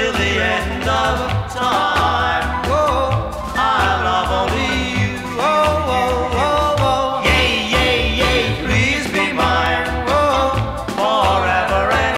till the end of